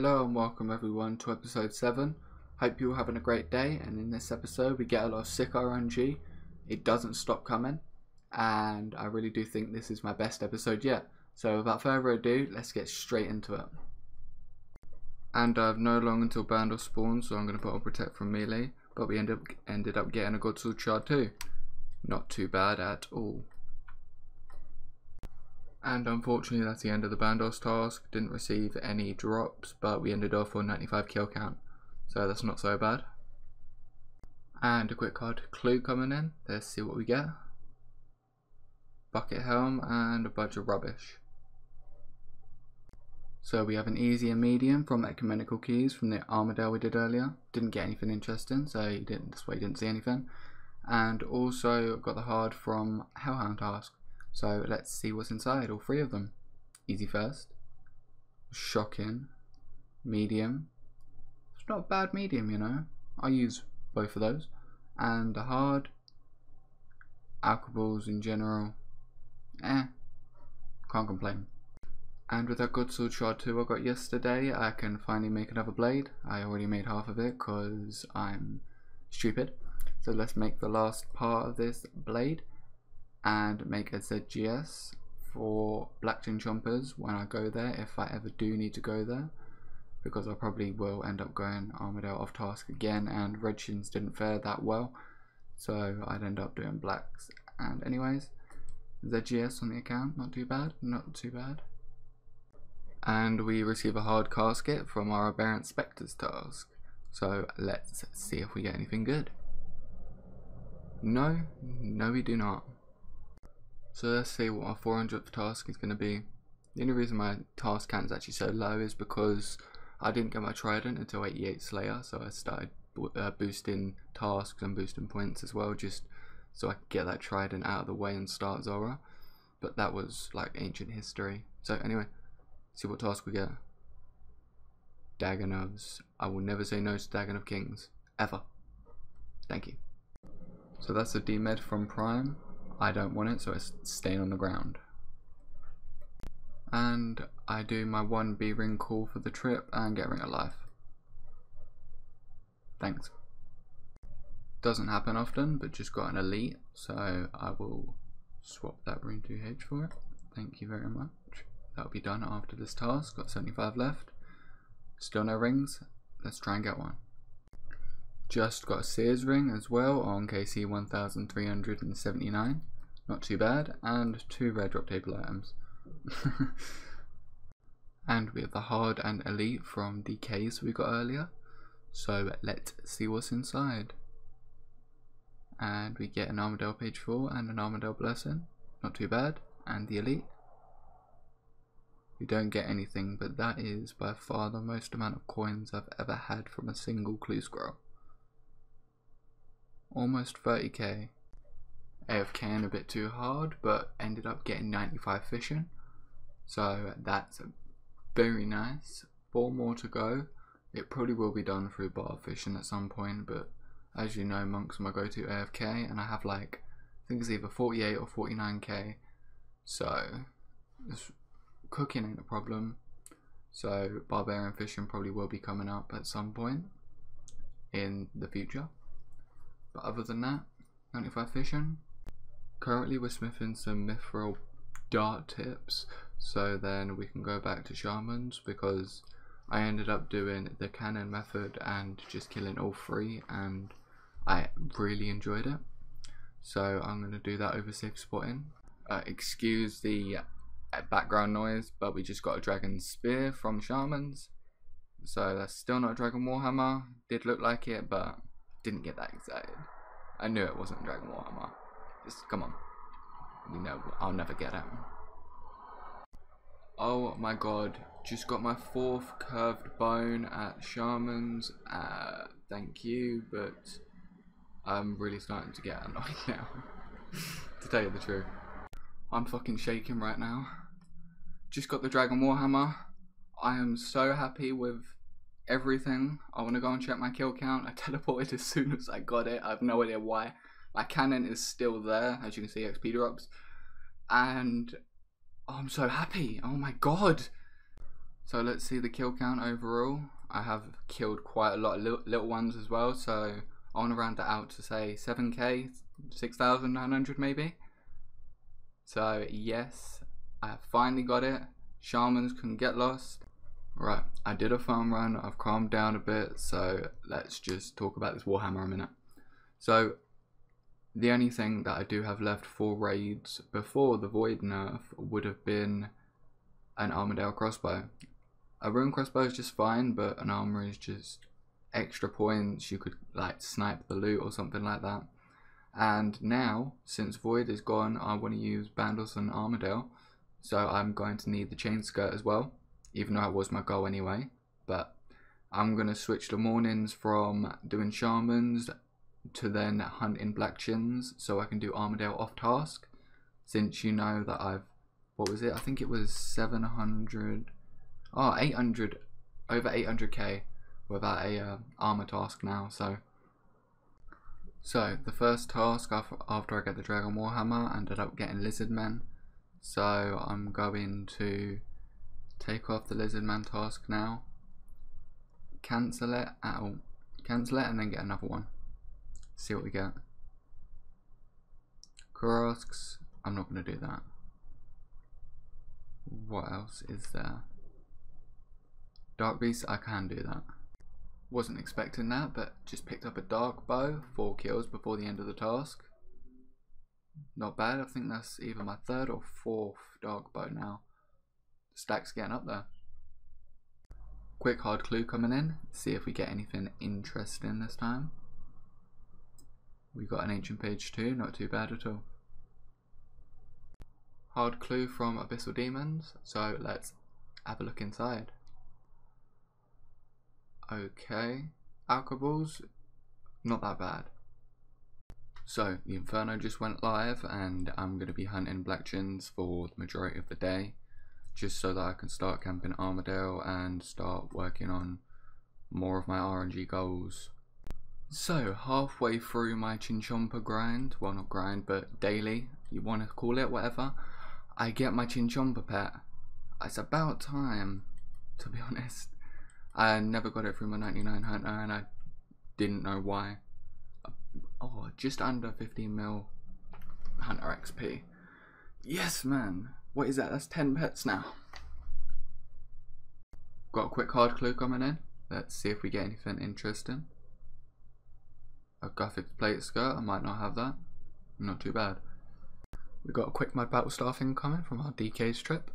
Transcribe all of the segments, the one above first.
Hello and welcome everyone to episode 7. Hope you're having a great day and in this episode we get a lot of sick RNG. It doesn't stop coming and I really do think this is my best episode yet. So without further ado, let's get straight into it. And I have no long until Bandos spawns so I'm going to put on Protect from Melee but we ended up, ended up getting a God Sword Shard too. Not too bad at all. And unfortunately that's the end of the Bandos task. Didn't receive any drops, but we ended off on 95 kill count. So that's not so bad. And a quick card clue coming in. Let's see what we get. Bucket helm and a bunch of rubbish. So we have an easy and medium from Ecumenical Keys from the Armadyl we did earlier. Didn't get anything interesting, so you didn't, that's why you didn't see anything. And also got the hard from Hellhound Task. So let's see what's inside, all three of them. Easy first. Shocking. Medium. It's not a bad medium, you know. I use both of those. And the hard. Alcohols in general. Eh. Can't complain. And with that God Sword shard 2 I got yesterday, I can finally make another blade. I already made half of it because I'm stupid. So let's make the last part of this blade and make a ZGS for Black Chinchompas when I go there, if I ever do need to go there. Because I probably will end up going Armadyl off task again and Redshins didn't fare that well. So I'd end up doing blacks. And anyways, ZGS on the account, not too bad, not too bad. And we receive a hard casket from our Aberrant Spectres task. So let's see if we get anything good. No, no we do not. So let's see what our 400th task is going to be. The only reason my task count is actually so low is because I didn't get my trident until 88 Slayer, so I started uh, boosting tasks and boosting points as well, just so I could get that trident out of the way and start Zulrah. But that was like ancient history. So anyway, see what task we get. Dagannoths. I will never say no to Dagannoth Kings. Ever. Thank you. So that's a demed from Prime. I don't want it, so it's staying on the ground. And I do my one B ring call for the trip and get ring of life. Thanks. Doesn't happen often, but just got an elite, so I will swap that rune 2H for it. Thank you very much. That'll be done after this task. Got 75 left. Still no rings. Let's try and get one. Just got a Seers ring as well on KC 1379. Not too bad. And two rare drop table items. and we have the hard and elite from the caves we got earlier. So let's see what's inside. And we get an Armadyl page 4 and an Armadyl blessing. Not too bad. And the elite. We don't get anything, but that is by far the most amount of coins I've ever had from a single clue scroll almost 30k. AFKing a bit too hard, but ended up getting 95 fishing. So that's very nice. Four more to go. It probably will be done through bar fishing at some point, but as you know, Monk's my go-to AFK, and I have like, I think it's either 48 or 49k. So, cooking ain't a problem. So, barbarian fishing probably will be coming up at some point in the future. But other than that, 95 fishing. Currently we're smithing some mithril dart tips so then we can go back to shamans because I ended up doing the cannon method and just killing all three and I really enjoyed it. So I'm going to do that over safe spotting. Uh, excuse the uh, background noise but we just got a dragon spear from shamans. So that's still not a dragon warhammer. Did look like it but didn't get that excited. I knew it wasn't Dragon Warhammer. Just come on. You know, I'll never get it. Oh my god, just got my fourth curved bone at Shaman's. Uh, thank you, but I'm really starting to get annoyed now. to tell you the truth. I'm fucking shaking right now. Just got the Dragon Warhammer. I am so happy with everything. I want to go and check my kill count. I teleported as soon as I got it. I have no idea why. My cannon is still there, as you can see, XP drops. And oh, I'm so happy. Oh my god. So let's see the kill count overall. I have killed quite a lot of little, little ones as well, so I want to round that out to say 7k, 6,900 maybe. So yes, I finally got it. Shamans can get lost. Right, I did a farm run, I've calmed down a bit, so let's just talk about this Warhammer a minute. So, the only thing that I do have left for raids before the Void nerf would have been an Armadyl crossbow. A rune crossbow is just fine, but an armor is just extra points. You could like snipe the loot or something like that. And now, since Void is gone, I want to use Bandos and Armadyl, So I'm going to need the chain skirt as well even though it was my goal anyway. But I'm going to switch the mornings from doing shamans to then hunting black chins so I can do Armadyl off task. Since you know that I've, what was it? I think it was 700, oh, 800, over 800k without a uh, armor task now. So, so the first task after I get the Dragon Warhammer ended up getting Lizard Men. So I'm going to Take off the lizard man task now. Cancel it out. Cancel it and then get another one. See what we get. Kurasks. I'm not going to do that. What else is there? Dark Beast, I can do that. Wasn't expecting that, but just picked up a dark bow, four kills before the end of the task. Not bad, I think that's either my third or fourth dark bow now. Stack's getting up there. Quick hard clue coming in. See if we get anything interesting this time. We got an ancient page too, not too bad at all. Hard clue from Abyssal Demons, so let's have a look inside. Okay, alcohols, not that bad. So, the Inferno just went live and I'm going to be hunting Black Chins for the majority of the day just so that I can start camping Armadyl and start working on more of my RNG goals. So, halfway through my Chinchompa grind, well not grind, but daily, you want to call it, whatever, I get my Chinchompa pet. It's about time, to be honest. I never got it through my 99 hunter and I didn't know why. Uh, oh, just under 15 mil hunter XP. Yes, man. What is that? That's 10 pets now. Got a quick hard clue coming in. Let's see if we get anything interesting. A Gothic plate skirt. I might not have that. Not too bad. We got a quick mud battle staff incoming from our DK's trip.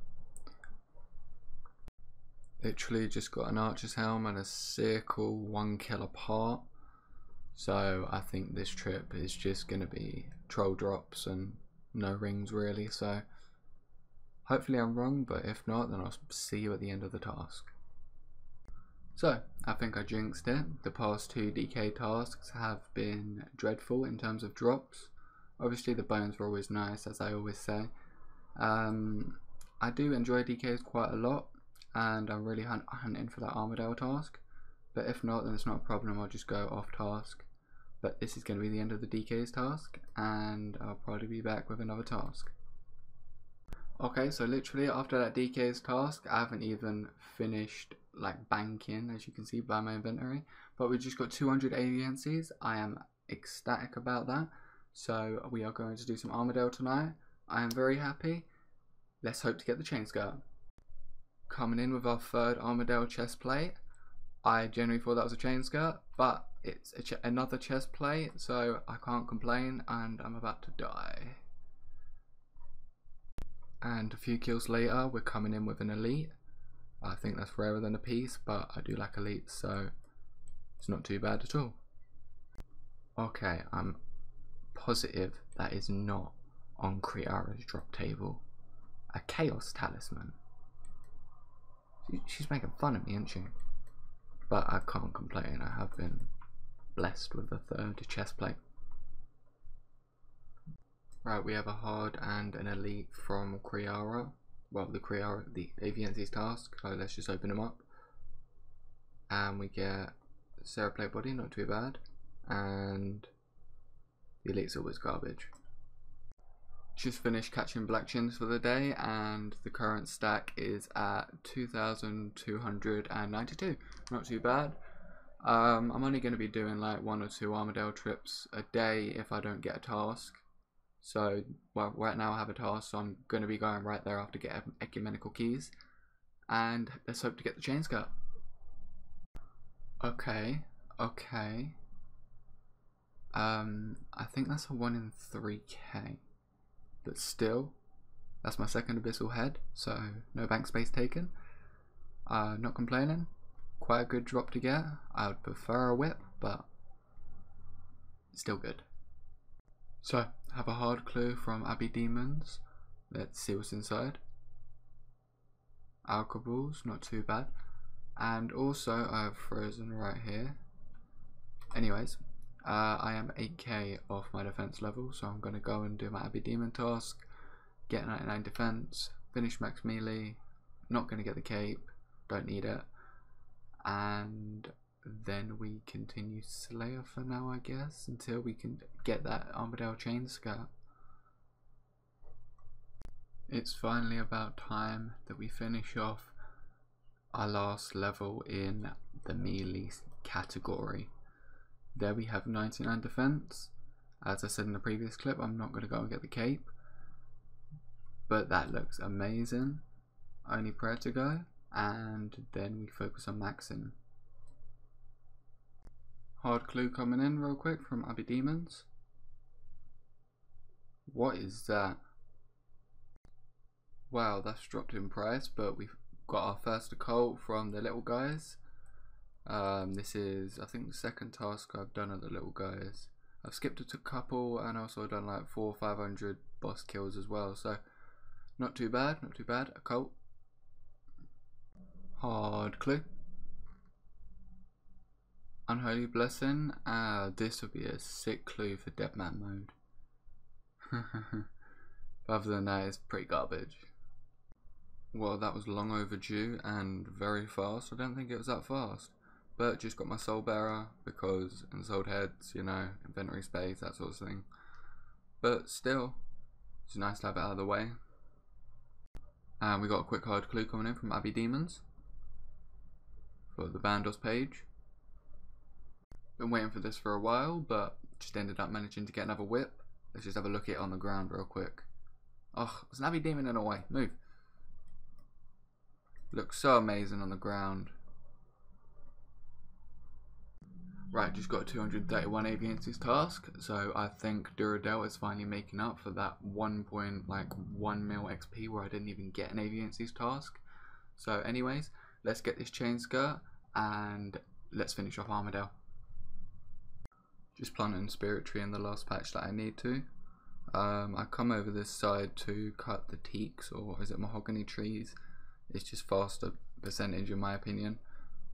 Literally just got an archer's helm and a circle one kill apart. So I think this trip is just going to be troll drops and no rings really. So Hopefully I'm wrong, but if not, then I'll see you at the end of the task. So, I think I jinxed it. The past two DK tasks have been dreadful in terms of drops. Obviously the bones were always nice, as I always say. Um, I do enjoy DKs quite a lot, and I'm really hunt hunting for that Armadyl task. But if not, then it's not a problem, I'll just go off task. But this is going to be the end of the DK's task, and I'll probably be back with another task. Okay, so literally after that DK's task, I haven't even finished like banking, as you can see by my inventory. But we just got 200 Aviansies. I am ecstatic about that. So we are going to do some Armadyl tonight. I am very happy. Let's hope to get the chain skirt. Coming in with our third Armadyl chest plate. I generally thought that was a chain skirt, but it's ch another chest plate, so I can't complain and I'm about to die. And a few kills later, we're coming in with an elite. I think that's rarer than a piece, but I do like elites, so it's not too bad at all. Okay, I'm positive that is not on Kree'arra's drop table. A Chaos Talisman. She's making fun of me, isn't she? But I can't complain, I have been blessed with a third chest plate. Right, we have a hard and an elite from Kree'arra. Well, the Kree'arra, the Aviansie's task. So let's just open them up. And we get Sarah Plate Body, not too bad. And the elite's always garbage. just finished catching black chins for the day and the current stack is at 2292 not too bad um, I'm only going to be doing like one or two Armadyl trips a day if I don't get a task so well right now I have a task so I'm going to be going right there after get ecumenical keys and let's hope to get the chain skirt okay okay um I think that's a 1 in 3k but still, that's my second Abyssal head, so no bank space taken. Uh, not complaining. Quite a good drop to get. I would prefer a whip, but still good. So, have a hard clue from Abbey Demons. Let's see what's inside. Alcoballs, not too bad. And also, I have Frozen right here. Anyways, uh, I am 8k off my defense level, so I'm going to go and do my Abbey Demon task, get 99 defense, finish max melee, not going to get the cape, don't need it, and then we continue Slayer for now, I guess, until we can get that Armadyl chain skirt. It's finally about time that we finish off our last level in the melee category. There we have 99 defense. As I said in the previous clip, I'm not going to go and get the cape. But that looks amazing. Only prayer to go. And then we focus on maxing. Hard clue coming in real quick from Abbey Demons. What is that? Wow, that's dropped in price, but we've got our first occult from the little guys. Um, this is, I think, the second task I've done of the little guys. I've skipped a couple and also done like four or five hundred boss kills as well. So, not too bad, not too bad. Occult. Hard clue. Unholy Blessing. Ah, this would be a sick clue for Deadman mode. other than that, it's pretty garbage. Well, that was long overdue and very fast. I don't think it was that fast. But just got my soul bearer because unsold heads, you know, inventory space, that sort of thing. But still, it's nice to have it out of the way. And we got a quick hard clue coming in from Abbey Demons for the Bandos page. Been waiting for this for a while, but just ended up managing to get another whip. Let's just have a look at it on the ground real quick. Oh, an Abbey Demon in a way. Move. Looks so amazing on the ground. Right, just got a 231 Aviansies task, so I think Duradel is finally making up for that 1 point, like 1 mil XP where I didn't even get an Aviansies task. So anyways, let's get this chain skirt and let's finish off Armadyl. Just planting Spirit Tree in the last patch that I need to. Um, I come over this side to cut the teaks, or is it mahogany trees? It's just faster percentage in my opinion.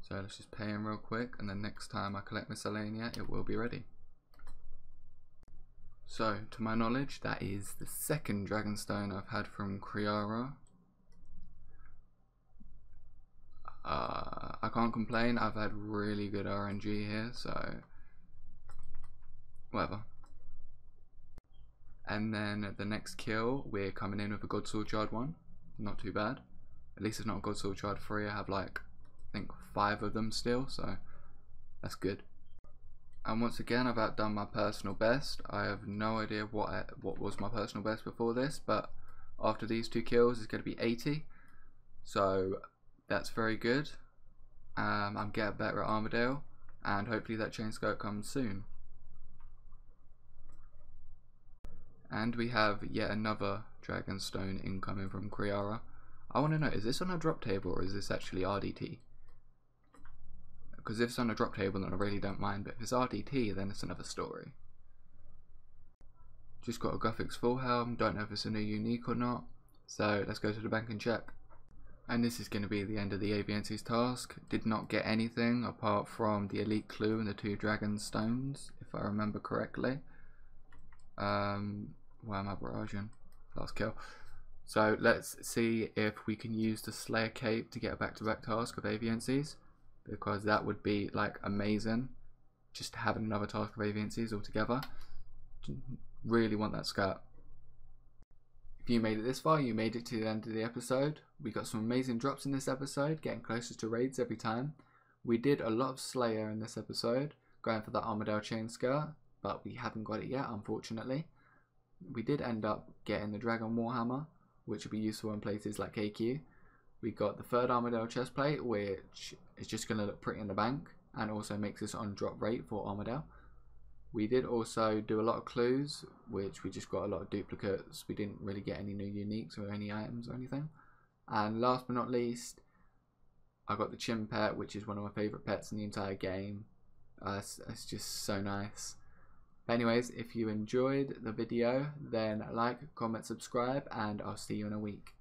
So let's just pay him real quick and then next time I collect Miscellanea it will be ready. So to my knowledge that is the second Dragonstone I've had from Kree'arra. Uh, I can't complain, I've had really good RNG here so whatever. And then the next kill we're coming in with a God Sword Shard one, not too bad. At least it's not a God Sword Shard 3, I have like I think five of them still, so that's good. And once again, I've outdone my personal best. I have no idea what I, what was my personal best before this, but after these two kills, it's going to be 80. So that's very good. Um, I'm getting better at Armadyl, and hopefully that chain skirt comes soon. And we have yet another Dragonstone incoming from Kree'arra. I want to know, is this on a drop table or is this actually RDT? Because if it's on a drop table, then I really don't mind. But if it's RDT, then it's another story. Just got a Guthix full helm. Don't know if it's a new unique or not. So let's go to the bank and check. And this is going to be the end of the Aviansies task. Did not get anything apart from the Elite Clue and the two Dragon Stones, if I remember correctly. Um, why am I barraging? Last kill. So let's see if we can use the Slayer Cape to get a back-to-back -back task of Aviansies because that would be like amazing just having another task of aviansies altogether really want that skirt If you made it this far, you made it to the end of the episode. We got some amazing drops in this episode, getting closer to raids every time. We did a lot of Slayer in this episode, going for that Armadyl chain skirt, but we haven't got it yet, unfortunately. We did end up getting the Dragon Warhammer, which will be useful in places like AQ. We got the third Armadyl chest plate, which is just going to look pretty in the bank, and also makes us on drop rate for Armadyl. We did also do a lot of clues, which we just got a lot of duplicates. We didn't really get any new uniques or any items or anything. And last but not least, I got the Chim pet, which is one of my favourite pets in the entire game. Uh, it's, it's just so nice. Anyways, if you enjoyed the video, then like, comment, subscribe, and I'll see you in a week.